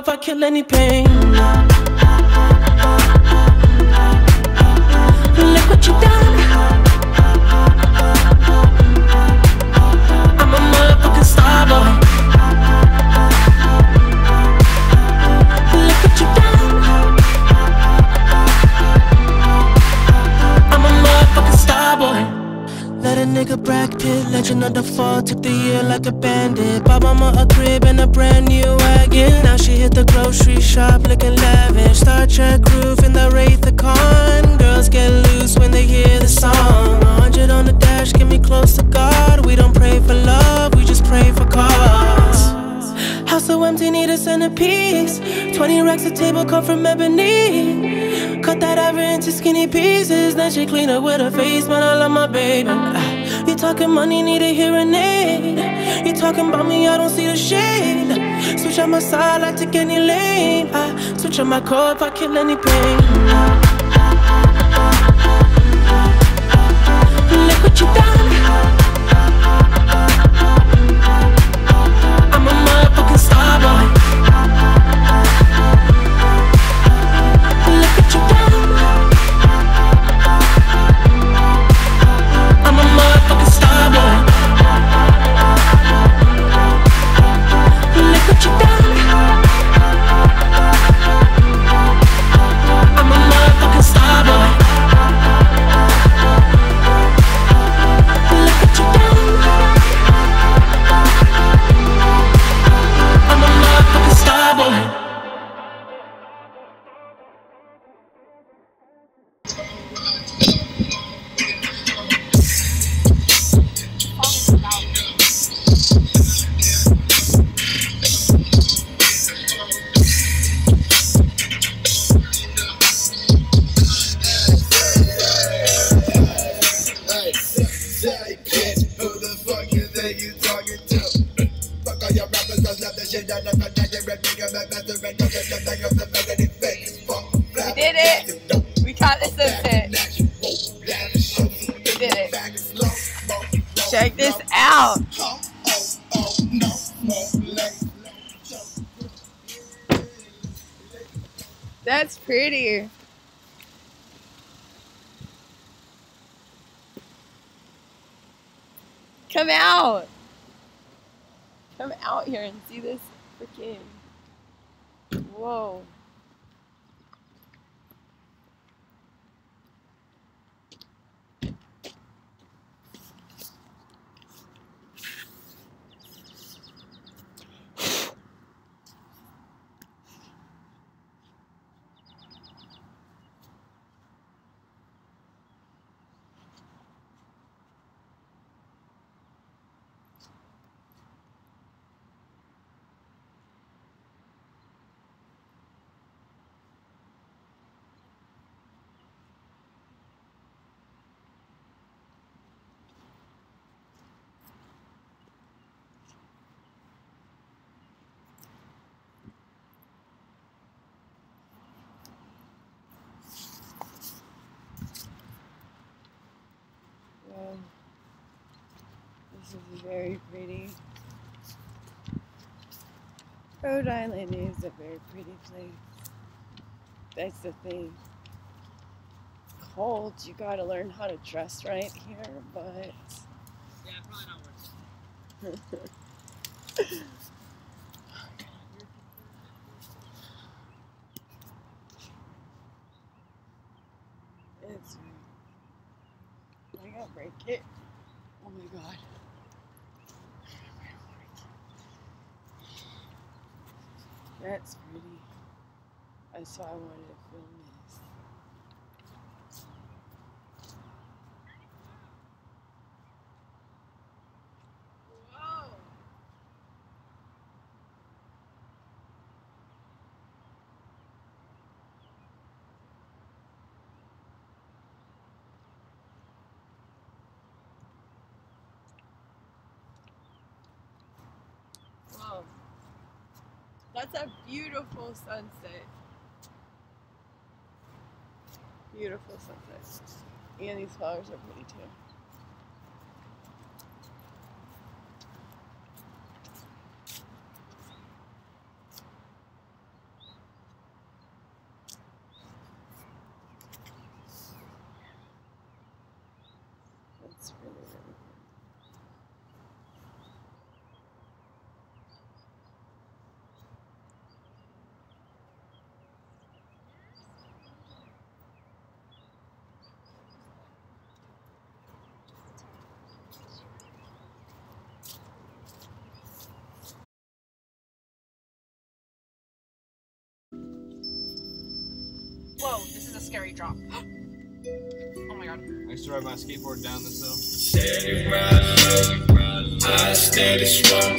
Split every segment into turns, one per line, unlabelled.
love, I kill any pain. Look what you done. I'm a motherfucking starboy. Another fall, took the year like a bandit. Bought mama a crib and a brand new wagon. Now she hit the grocery shop looking lavish. Star Trek groove in the Wraith the Con. Girls get loose when they hear the song. 100 on the dash, get me close to God. We don't pray for love, we just pray for cause. House so empty, need a centerpiece. 20 racks of table come from ebony. Cut that ivory into skinny pieces. Then she clean up with her face, man. I love my baby talking money, need a hearing aid. You talking about me, I don't see the shade. Switch on my side, I take any lane. I switch on my core if I kill any pain. Look what you done.
We did it. We this. We did it. Check this out. That's pretty. Come out come out here and see this freaking. Whoa. Very pretty. Rhode Island is a very pretty place. That's the thing. Cold, you gotta learn how to dress right here, but
Yeah, probably not worth it.
it's. I gotta break it. Oh my god. That's pretty. That's why I wanted to film this.
Whoa!
Wow. That's a beautiful sunset. Beautiful sunset. And these flowers are pretty too.
Whoa, this is a scary drop. oh my god.
I used to ride my skateboard down this hill.
Steady ride low, I steady strong.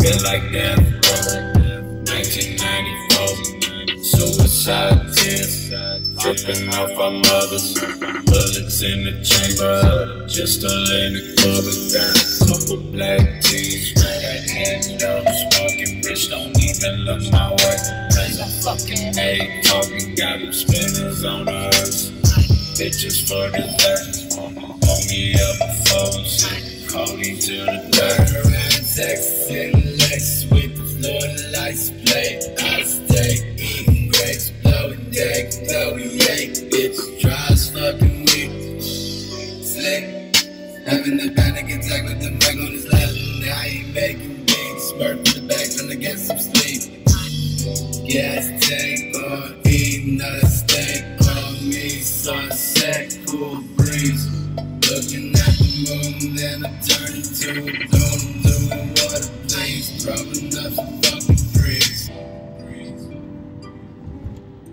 Feel like death row. 1994, suicide tears dripping off our mothers. Bullets in the chamber, just a limit covered down. Couple black tees, red hand up, smoking rich, don't even look my way. Fucking made, talking, got them spinners on the earth. Bitches for dessert. Hold me up before. Call me to the. Around Texas in the Lex with the lights play. I stay eating grapes, blowing deck, blowing yank. Bitch dry as fucking weed. Slick. Having the panic attack with the mic on his lap. Now ain't making beats. Smirk in the back, trying to get some sleep. Gas tank on E, not a stank on me. Sunset, cool breeze. Looking at the moon, then I turn into a dome. Doing what I please. Rubbing up some fucking breeze.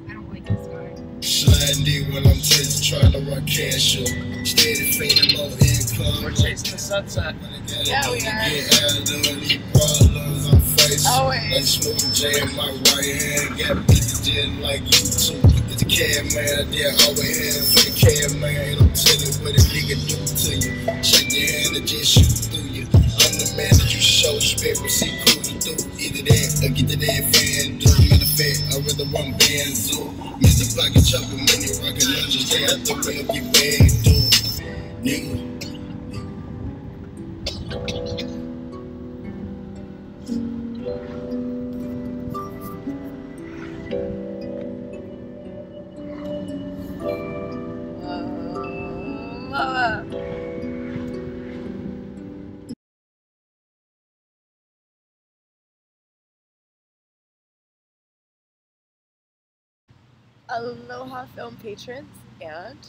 I don't like this guy.
Slendy when I'm chasing, trying to run cash up. Steady feeding more income.
We're chasing the sunset.
Yeah, we are.
Get out of these problems Facing.
Oh.
Like smoking J in my right hand. Got beat just like you too. It's the can man. I did always hand for the can man. I'm telling what a nigga do to you. Shake your hand and just shoot through you. I'm the man that you show respect. See cool to do. Either that or get the dead fan. Do matter of fact, I'd rather run bands. Zoo. Mr. Pocket chopping money, rocking lunches. Stay out the way, get back. Do. Nigga.
Aloha film patrons and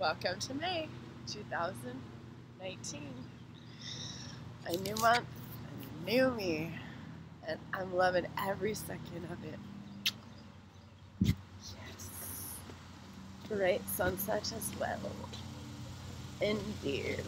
welcome to May 2019. A new month, a new me, and I'm loving every second of it. Yes. Great sunset as well. Indeed.